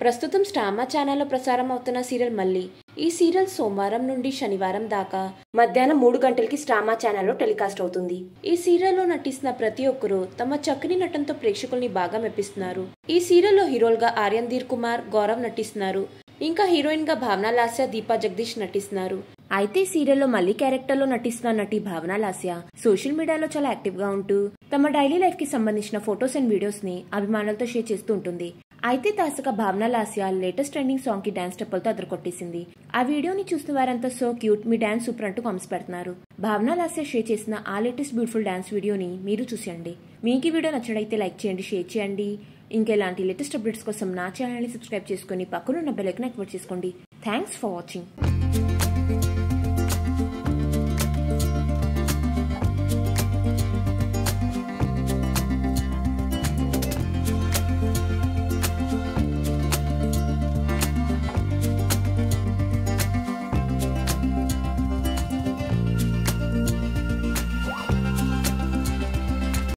ప్రస్తుతం స్టామా ఛానల్లో ప్రసారం అవుతున్న సీరియల్ మళ్ళీ. ఈ సీరియల్ సోమవారం నుండి శనివారం దాకా. మధ్యాహ్నం మూడు గంటలకి స్టామా ఛానల్లో టెలికాస్ట్ అవుతుంది. ఈ సీరియల్లో నటిస్తున్న ప్రతి ఒక్కరూ తమ చక్కని నటనతో ప్రేక్షకుల్ని బాగా మెప్పిస్తున్నారు. ఈ సీరియల్లో హీరోలుగా ఆర్యన్ ధీర్ కుమార్ గౌరవ్ నటిస్తున్నారు. ఇంకా హీరోయిన్గా భావన లాస్య దీపా జగదీష్ నటిస్తున్నారు. అయితే ఈ సీరియల్లో మళ్ళీ క్యారెక్టర్లో నటిస్తున్న నటి భావన లాస్య సోషల్ మీడియాలో చాలా యాక్టివ్గా ఉంటూ తమ డైలీ లైఫ్కి సంబంధించిన ఫొటోస్ అండ్ వీడియోస్ని అభిమానులతో షేర్ చేస్తూ ఉంటుంది. అయితే తాసక భావన లాస్య లేటెస్ట్ ట్రెండింగ్ సాంగ్కి డాన్స్ స్టెప్పులతో అదరకొట్టేసింది ఆ వీడియోని చూసిన వారంతా సో క్యూట్ మీ డాన్స్ సూపర్ అంటూ కామెంట్స్ పెడుతున్నారు. భావన లాస్య షేర్ చేసిన ఆ లేటెస్ట్ బ్యూటిఫుల్ డాన్స్ వీడియోని మీరు చూసేయండి. మీకు ఈ వీడియో నచ్చినట్లయితే లైక్ చేయండి షేర్ చేయండి. ఇంకా ఇలాంటి లేటెస్ట్ అప్డేట్స్ కోసం నా ఛానల్ని సబ్స్క్రైబ్ చేసుకుని పక్కనున్న బెల్ ఐకన్ యాక్టివేట్ చేసుకోండి. Thanks for watching.